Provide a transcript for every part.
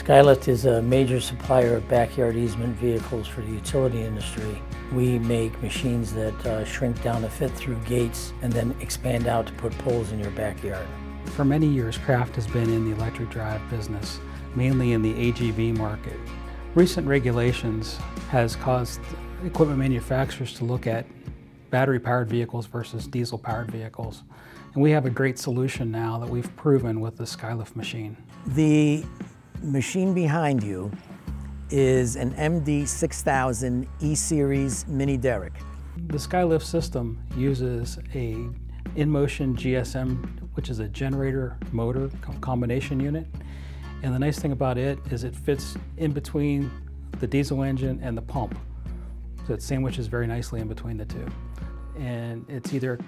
Skylift is a major supplier of backyard easement vehicles for the utility industry. We make machines that uh, shrink down to fit through gates and then expand out to put poles in your backyard. For many years, Kraft has been in the electric drive business, mainly in the AGV market. Recent regulations has caused equipment manufacturers to look at battery-powered vehicles versus diesel-powered vehicles. And we have a great solution now that we've proven with the Skylift machine. The machine behind you is an MD6000 E-Series mini derrick. The Skylift system uses a in-motion GSM, which is a generator motor combination unit. And the nice thing about it is it fits in between the diesel engine and the pump. So it sandwiches very nicely in between the two. And it's either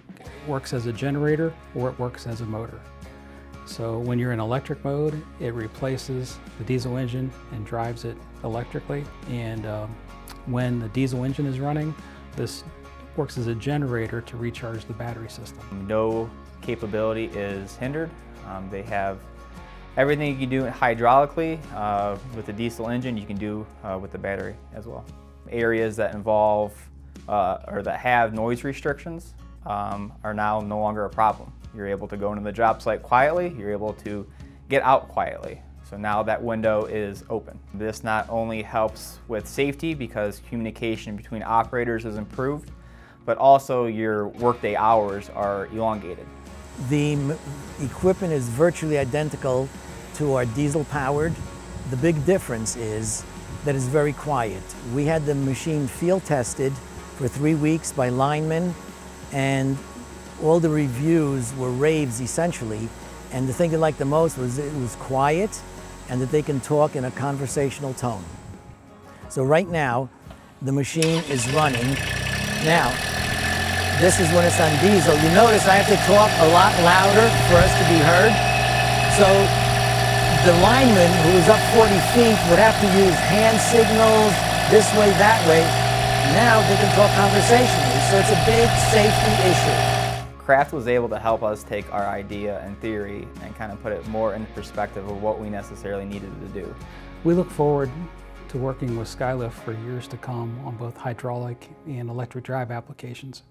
works as a generator or it works as a motor. So when you're in electric mode, it replaces the diesel engine and drives it electrically. And um, when the diesel engine is running, this works as a generator to recharge the battery system. No capability is hindered. Um, they have everything you can do hydraulically uh, with the diesel engine, you can do uh, with the battery as well. Areas that involve uh, or that have noise restrictions um, are now no longer a problem. You're able to go into the job site quietly, you're able to get out quietly. So now that window is open. This not only helps with safety because communication between operators is improved, but also your workday hours are elongated. The equipment is virtually identical to our diesel powered. The big difference is that it's very quiet. We had the machine field tested for three weeks by linemen and all the reviews were raves essentially. And the thing they liked the most was it was quiet and that they can talk in a conversational tone. So right now, the machine is running. Now, this is when it's on diesel. You notice I have to talk a lot louder for us to be heard. So the lineman who was up 40 feet would have to use hand signals this way, that way. Now they can talk conversationally. So it's a big safety issue. Kraft was able to help us take our idea and theory and kind of put it more in perspective of what we necessarily needed to do. We look forward to working with Skylift for years to come on both hydraulic and electric drive applications.